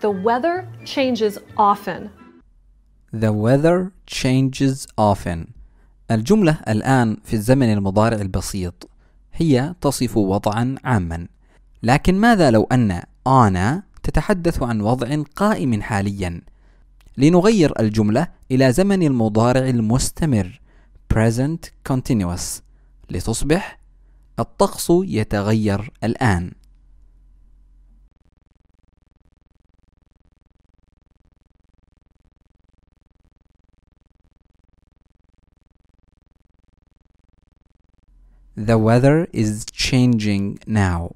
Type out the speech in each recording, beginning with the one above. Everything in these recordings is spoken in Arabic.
The weather changes often. The weather changes often. الجملة الآن في الزمن المضارع البسيط. هي تصف وضعا عاما. لكن ماذا لو أن أنا تتحدث عن وضع قائم حاليا؟ لنغير الجملة إلى زمن المضارع المستمر. Present continuous. لتصبح الطقس يتغير الآن. The weather is changing now.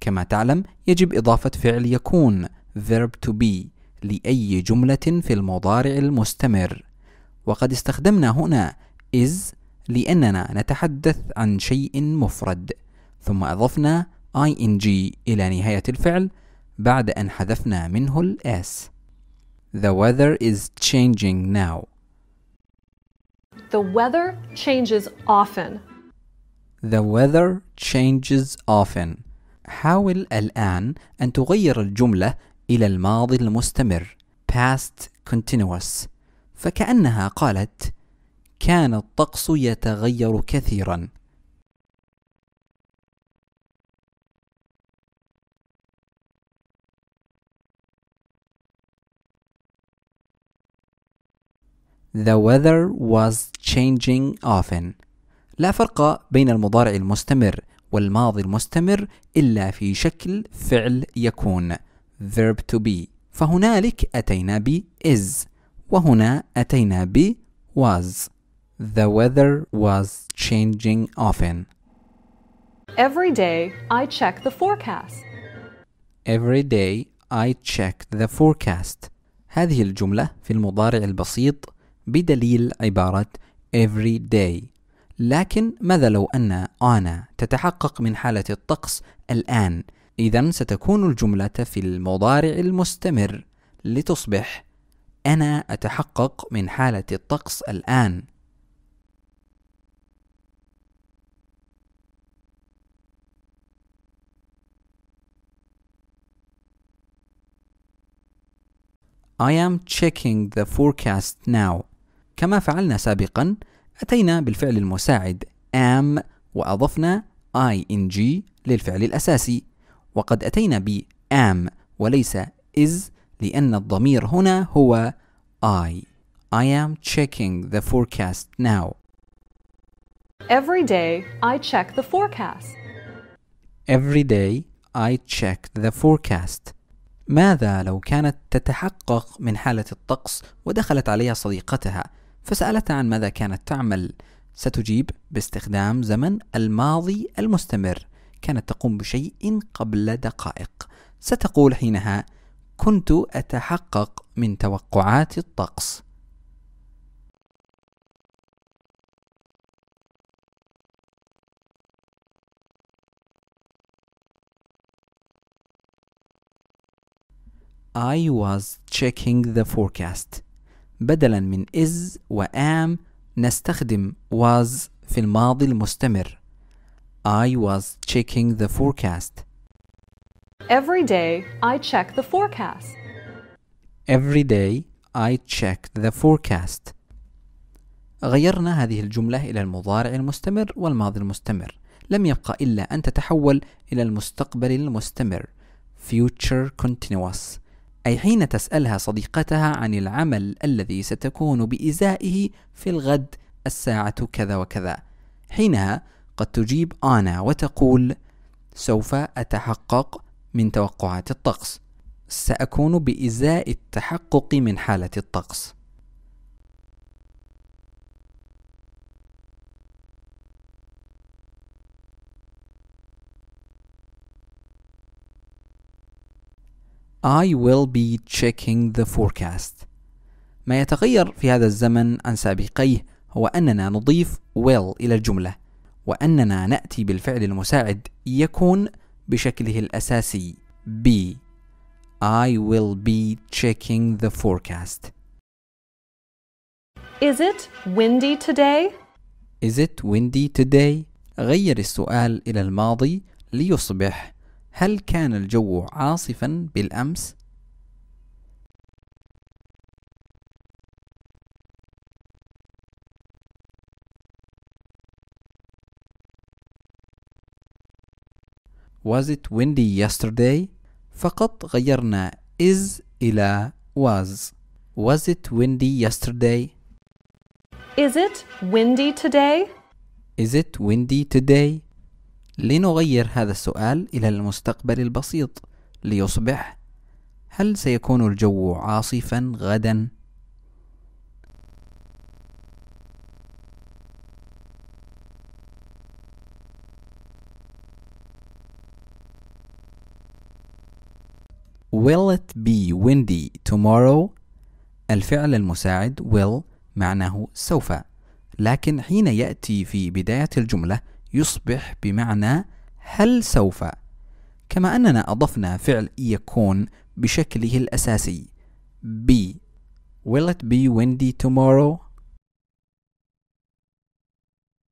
كما تعلم يجب إضافة فعل يكون verb to be لأي جملة في المضارع المستمر وقد استخدمنا هنا is لأننا نتحدث عن شيء مفرد ثم أضفنا ing إلى نهاية الفعل بعد أن حذفنا منه s The weather is changing now. The weather changes often. The weather changes often. حاول الآن أن تغير الجملة إلى الماضي المستمر past continuous فكأنها قالت كان الطقس يتغير كثيرا The weather was changing often. لا فرق بين المضارع المستمر والماضي المستمر إلا في شكل فعل يكون verb to be. فهنالك أتينا ب is وهنا أتينا ب was. The weather was changing often. Every day I check the forecast. Every day I check the forecast. هذه الجملة في المضارع البسيط بدليل عبارة every day. لكن ماذا لو أن أنا تتحقق من حالة الطقس الآن؟ إذا ستكون الجملة في المضارع المستمر لتصبح أنا أتحقق من حالة الطقس الآن. I am checking the forecast now. كما فعلنا سابقا أتينا بالفعل المساعد am وأضفنا ing للفعل الأساسي. وقد أتينا ب am وليس is لأن الضمير هنا هو I. I am checking the forecast now. Every day I check the forecast. Every day I check the forecast. ماذا لو كانت تتحقق من حالة الطقس ودخلت عليها صديقتها؟ فسألتها عن ماذا كانت تعمل. ستجيب باستخدام زمن الماضي المستمر. كانت تقوم بشيء قبل دقائق. ستقول حينها كنت أتحقق من توقعات الطقس. I was checking the forecast. بدلا من is و am نستخدم was في الماضي المستمر. I was checking the forecast. Every day I check the forecast. Every day I check the forecast. غيرنا هذه الجملة إلى المضارع المستمر والماضي المستمر. لم يبقى إلا أن تتحول إلى المستقبل المستمر. Future continuous. أي حين تسألها صديقتها عن العمل الذي ستكون بإزائه في الغد الساعة كذا وكذا. حينها قد تجيب أنا وتقول سوف أتحقق من توقعات الطقس. سأكون بإزاء التحقق من حالة الطقس. I will be checking the forecast. ما يتغير في هذا الزمن عن سابقيه هو أننا نضيف will إلى الجملة وأننا نأتي بالفعل المساعد يكون بشكله الأساسي be I will be checking the forecast. Is it windy today? Is it windy today? غير السؤال إلى الماضي ليصبح هل كان الجو عاصفا بالأمس؟ Was it windy yesterday؟ فقط غيرنا is إلى was. Was it windy yesterday? Is it windy today? Is it windy today? لنغير هذا السؤال إلى المستقبل البسيط ليصبح هل سيكون الجو عاصفا غدا Will it be windy tomorrow? الفعل المساعد will معناه سوف لكن حين يأتي في بداية الجملة يصبح بمعنى هل سوف كما أننا أضفنا فعل يكون بشكله الأساسي be Will it be windy tomorrow?